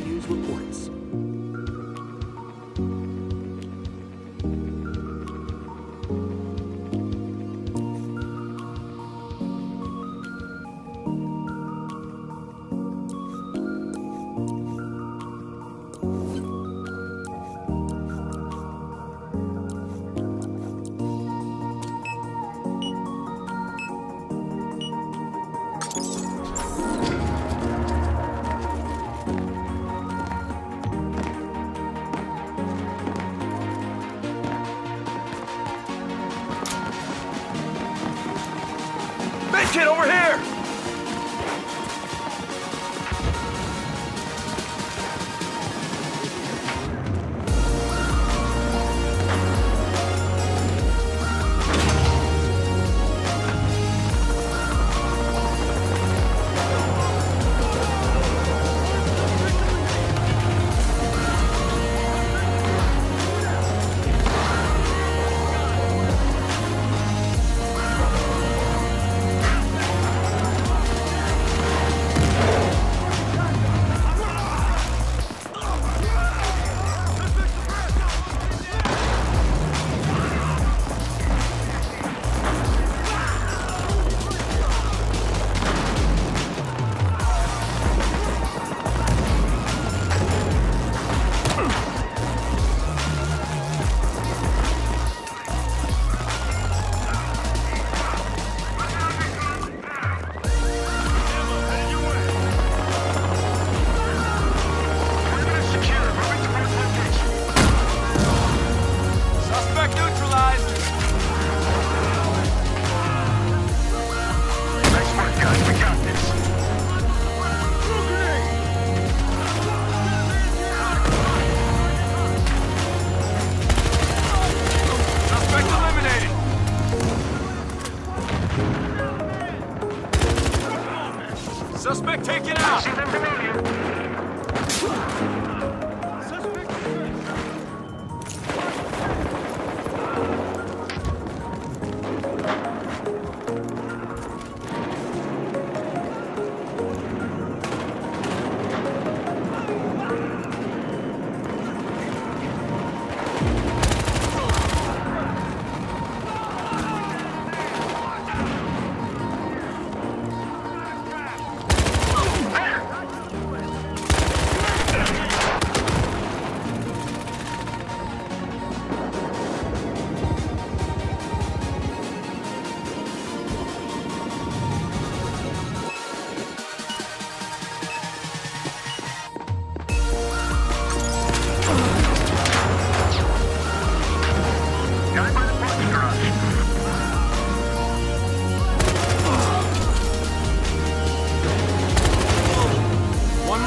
News reports. Kid over here!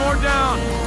More down!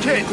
kid!